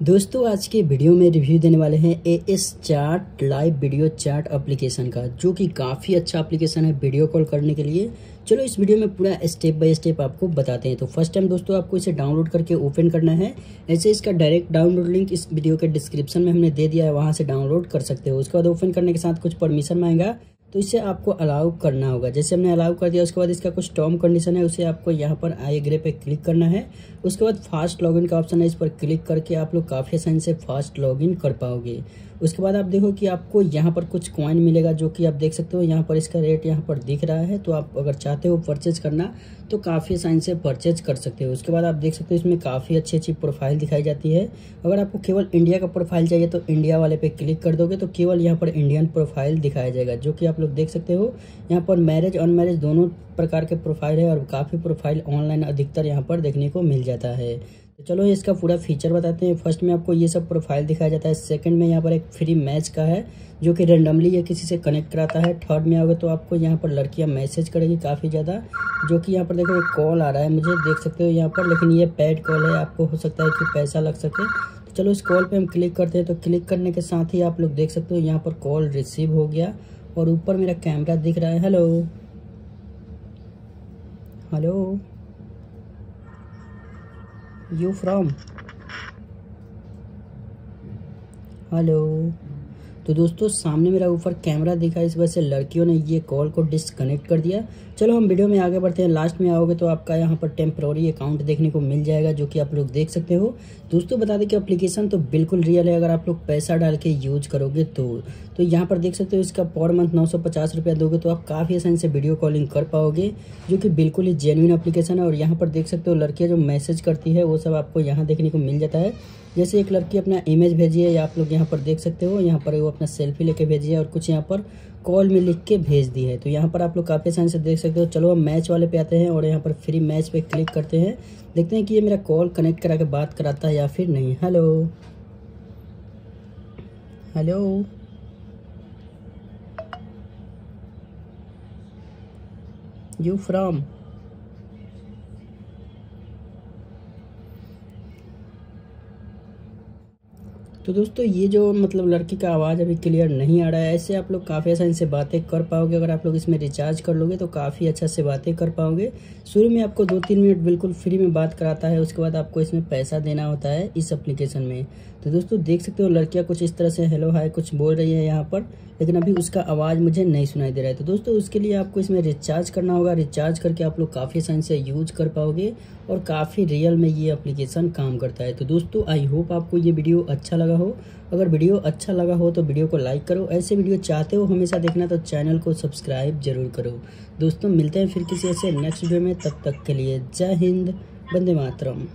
दोस्तों, आज के वीडियो में रिव्यू देने वाले हैं A S chart live video chart application का, जो कि काफ़ी अच्छा एप्लीकेशन है वीडियो कॉल करने के लिए। चलो, इस वीडियो में पूरा स्टेप बाय स्टेप आपको बताते हैं। तो फ़र्स्ट टाइम दोस्तों, आपको इसे डाउनलोड करके ओपन करना है। ऐसे इसका डायरेक्ट डाउनलोड लिंक इस वीडियो के डिस्क्रिप्शन में हमने दे दिया है, वहाँ से डाउनलोड कर सकते हो। उसके बाद ओपन करने के साथ कुछ परमिशन मांगेगा तो इसे आपको अलाउ करना होगा। जैसे हमने अलाउ कर दिया, उसके बाद इसका कुछ टर्म कंडीशन है, उसे आपको यहाँ पर आई ग्रे पे क्लिक करना है। उसके बाद फास्ट लॉगिन का ऑप्शन है, इस पर क्लिक करके आप लोग काफ़ी आसानी से फास्ट लॉगिन कर पाओगे। उसके बाद आप देखो कि आपको यहाँ पर कुछ कॉइन मिलेगा जो कि आप देख सकते हो, यहाँ पर इसका रेट यहाँ पर दिख रहा है। तो आप अगर चाहते हो परचेज करना तो काफ़ी आसानी से परचेज कर सकते हो। उसके बाद आप देख सकते हो इसमें काफ़ी अच्छी अच्छी प्रोफ़ाइल दिखाई जाती है। अगर आपको केवल इंडिया का प्रोफ़ाइल चाहिए तो इंडिया वाले पे क्लिक कर दोगे तो केवल यहाँ पर इंडियन प्रोफ़ाइल दिखाया जाएगा, जो कि आप लोग देख सकते हो। यहाँ पर मैरिज अनमैरिज दोनों प्रकार के प्रोफ़ाइल है और काफ़ी प्रोफ़ाइल ऑनलाइन अधिकतर यहाँ पर देखने को मिल जाता है। तो चलो इसका पूरा फीचर बताते हैं। फ़र्स्ट में आपको ये सब प्रोफ़ाइल दिखाया जाता है। सेकंड में यहाँ पर एक फ्री मैच का है, जो कि रेंडमली ये किसी से कनेक्ट कराता है। थर्ड में आओगे तो आपको यहाँ पर लड़कियाँ मैसेज करेगी काफ़ी ज़्यादा, जो कि यहाँ पर देखो एक कॉल आ रहा है। मुझे देख सकते हो यहाँ पर, लेकिन ये पेड कॉल है। आपको हो सकता है कि पैसा लग सके। तो चलो इस कॉल पे हम क्लिक करते हैं। तो क्लिक करने के साथ ही आप लोग देख सकते हो यहाँ पर कॉल रिसीव हो गया। और ऊपर मेरा कैमरा दिख रहा है। Hello. Hello. You from hello. तो दोस्तों, सामने मेरा ऊपर कैमरा दिखा, इस वजह से लड़कियों ने ये कॉल को डिसकनेक्ट कर दिया। चलो, हम वीडियो में आगे बढ़ते हैं। लास्ट में आओगे तो आपका यहाँ पर टेम्प्रोरी अकाउंट देखने को मिल जाएगा, जो कि आप लोग देख सकते हो। दोस्तों, बता दें कि अप्लीकेशन तो बिल्कुल रियल है। अगर आप लोग पैसा डाल के यूज़ करोगे तो तो यहाँ पर देख सकते हो इसका पर मंथ नौ सौ पचास रुपया दोगे तो आप काफ़ी आसानी से वीडियो कॉलिंग कर पाओगे, जो कि बिल्कुल ही जेन्यून एप्लीकेशन है। और यहाँ पर देख सकते हो लड़कियाँ जो मैसेज करती है, वो सब आपको यहाँ देखने को मिल जाता है। जैसे एक लड़की अपना इमेज भेजी है या आप लोग यहाँ पर देख सकते हो, यहाँ पर वो अपना सेल्फी लेके भेजी है और कुछ यहाँ पर कॉल में लिख के भेज दी है। तो यहाँ पर आप लोग काफ़ी आसानी से देख सकते हो। चलो, हम मैच वाले पे आते हैं और यहाँ पर फ्री मैच पे क्लिक करते हैं। देखते हैं कि ये मेरा कॉल कनेक्ट करा के बात कराता है या फिर नहीं। हेलो हेलो यू फ्रॉम तो दोस्तों, ये जो मतलब लड़की का आवाज़ अभी क्लियर नहीं आ रहा है, ऐसे आप लोग काफ़ी आसानी से बातें कर पाओगे। अगर आप लोग इसमें रिचार्ज कर लोगे तो काफ़ी अच्छा से बातें कर पाओगे। शुरू में आपको दो तीन मिनट बिल्कुल फ्री में बात कराता है, उसके बाद आपको इसमें पैसा देना होता है इस एप्लीकेशन में। तो दोस्तों, देख सकते हो लड़कियाँ कुछ इस तरह से हेलो हाय कुछ बोल रही है यहाँ पर, लेकिन अभी उसका आवाज़ मुझे नहीं सुनाई दे रहा है। तो दोस्तों, उसके लिए आपको इसमें रिचार्ज करना होगा। रिचार्ज करके आप लोग काफ़ी आसानी से यूज़ कर पाओगे और काफ़ी रियल में ये एप्लीकेशन काम करता है। तो दोस्तों आई होप आपको ये वीडियो अच्छा लगा हो। अगर वीडियो अच्छा लगा हो तो वीडियो को लाइक करो। ऐसे वीडियो चाहते हो हमेशा देखना तो चैनल को सब्सक्राइब ज़रूर करो। दोस्तों, मिलते हैं फिर किसी ऐसे नेक्स्ट वीडियो में। तब तक के लिए जय हिंद, वंदे मातरम।